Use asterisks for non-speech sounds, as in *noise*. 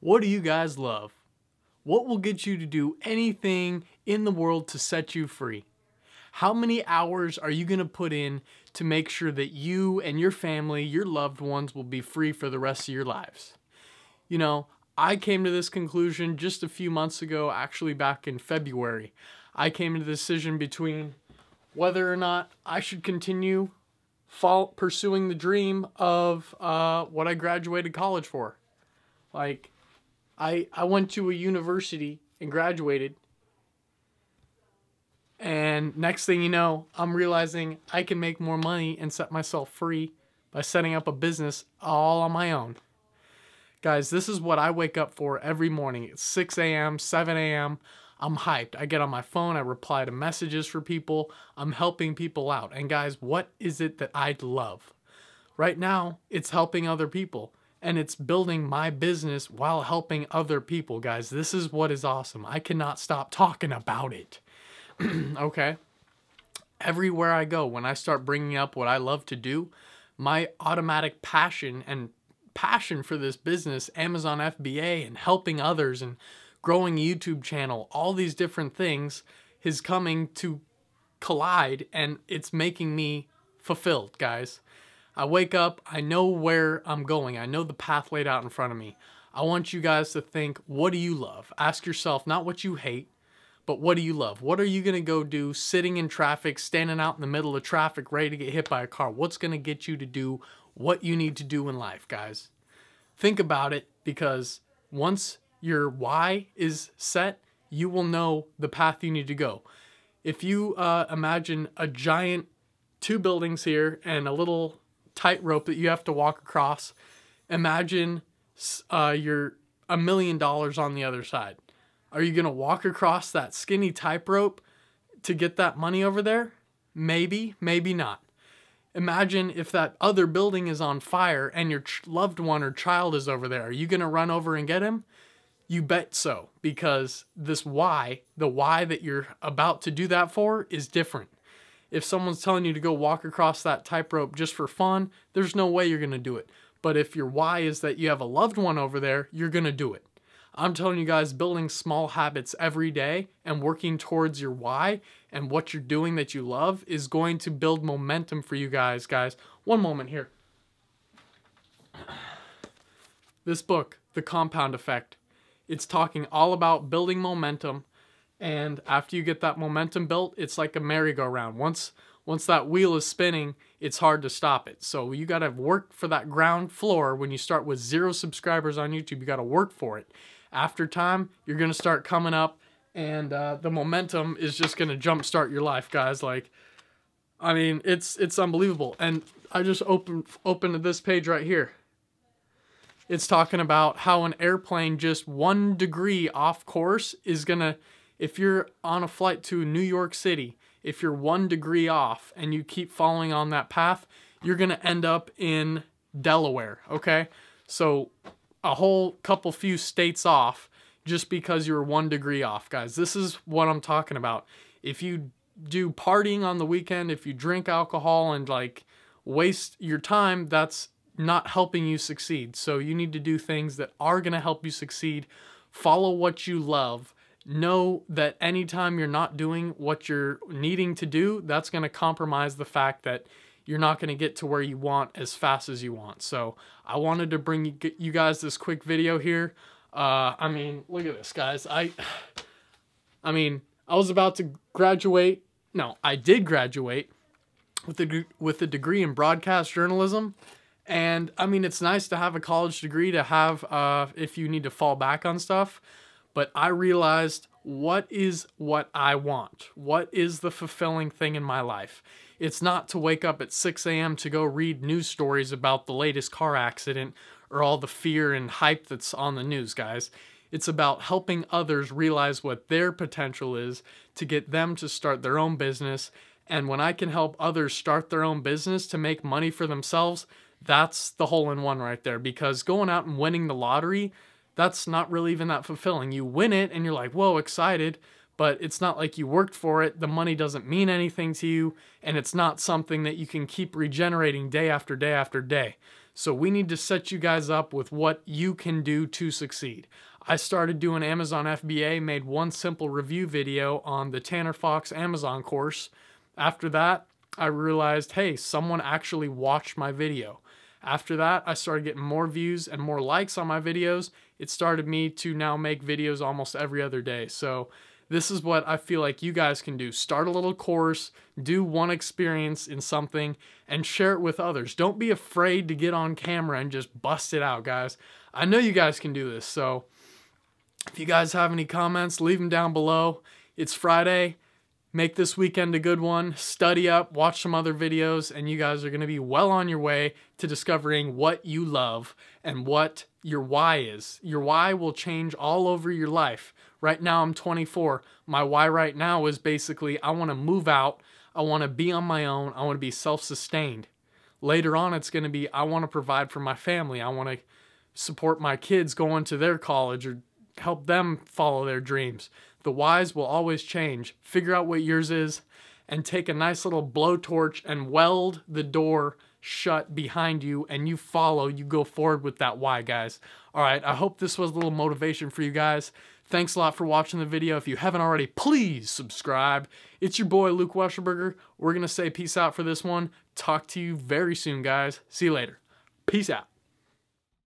What do you guys love? What will get you to do anything in the world to set you free? How many hours are you going to put in to make sure that you and your family, your loved ones, will be free for the rest of your lives? You know, I came to this conclusion just a few months ago, actually back in February. I came to the decision between whether or not I should continue pursuing the dream of uh, what I graduated college for. Like, I I went to a university and graduated. And next thing you know, I'm realizing I can make more money and set myself free by setting up a business all on my own. Guys, this is what I wake up for every morning. It's 6 a.m., 7 a.m. I'm hyped. I get on my phone, I reply to messages for people, I'm helping people out. And guys, what is it that I love? Right now, it's helping other people and it's building my business while helping other people, guys. This is what is awesome. I cannot stop talking about it. *clears throat* okay? Everywhere I go, when I start bringing up what I love to do, my automatic passion and passion for this business, Amazon FBA, and helping others and growing YouTube channel, all these different things is coming to collide and it's making me fulfilled, guys. I wake up, I know where I'm going, I know the path laid out in front of me. I want you guys to think, what do you love? Ask yourself not what you hate, but what do you love? What are you going to go do sitting in traffic, standing out in the middle of traffic, ready to get hit by a car? What's going to get you to do what you need to do in life, guys? Think about it because once your why is set, you will know the path you need to go. If you uh, imagine a giant two buildings here and a little tightrope that you have to walk across. Imagine uh, you're a million dollars on the other side. Are you going to walk across that skinny tightrope to get that money over there? Maybe, maybe not. Imagine if that other building is on fire and your loved one or child is over there. Are you going to run over and get him? You bet so, because this why, the why that you're about to do that for, is different if someone's telling you to go walk across that tightrope just for fun, there's no way you're going to do it. But if your why is that you have a loved one over there, you're going to do it. I'm telling you guys, building small habits every day and working towards your why and what you're doing that you love is going to build momentum for you guys. Guys, one moment here. This book, The Compound Effect, it's talking all about building momentum and after you get that momentum built it's like a merry-go-round. Once once that wheel is spinning it's hard to stop it. So you got to work for that ground floor. When you start with zero subscribers on youtube you got to work for it. After time you're going to start coming up and uh, the momentum is just going to jumpstart your life guys. Like i mean it's it's unbelievable. And i just opened opened this page right here. It's talking about how an airplane just one degree off course is going to if you're on a flight to New York City, if you're one degree off and you keep following on that path, you're going to end up in Delaware, okay? So a whole couple few states off just because you're one degree off, guys. This is what I'm talking about. If you do partying on the weekend, if you drink alcohol and like waste your time, that's not helping you succeed. So you need to do things that are going to help you succeed. Follow what you love know that anytime you're not doing what you're needing to do, that's going to compromise the fact that you're not going to get to where you want as fast as you want. So I wanted to bring you guys this quick video here. Uh, I mean, look at this, guys. I, I mean, I was about to graduate. No, I did graduate with a with a degree in broadcast journalism. And I mean, it's nice to have a college degree to have uh, if you need to fall back on stuff but I realized what is what I want? What is the fulfilling thing in my life? It's not to wake up at 6 a.m. to go read news stories about the latest car accident or all the fear and hype that's on the news, guys. It's about helping others realize what their potential is to get them to start their own business. And when I can help others start their own business to make money for themselves, that's the hole in one right there. Because going out and winning the lottery, that's not really even that fulfilling. You win it and you're like, whoa, excited, but it's not like you worked for it. The money doesn't mean anything to you, and it's not something that you can keep regenerating day after day after day. So we need to set you guys up with what you can do to succeed. I started doing Amazon FBA, made one simple review video on the Tanner Fox Amazon course. After that, I realized, hey, someone actually watched my video. After that, I started getting more views and more likes on my videos. It started me to now make videos almost every other day. So this is what I feel like you guys can do. Start a little course, do one experience in something, and share it with others. Don't be afraid to get on camera and just bust it out, guys. I know you guys can do this. So if you guys have any comments, leave them down below. It's Friday. Make this weekend a good one. Study up, watch some other videos, and you guys are going to be well on your way to discovering what you love and what your why is. Your why will change all over your life. Right now, I'm 24. My why right now is basically I want to move out. I want to be on my own. I want to be self sustained. Later on, it's going to be I want to provide for my family. I want to support my kids going to their college or help them follow their dreams. The whys will always change. Figure out what yours is and take a nice little blowtorch and weld the door shut behind you and you follow, you go forward with that why, guys. All right, I hope this was a little motivation for you guys. Thanks a lot for watching the video. If you haven't already, please subscribe. It's your boy, Luke Wechselberger. We're going to say peace out for this one. Talk to you very soon, guys. See you later. Peace out.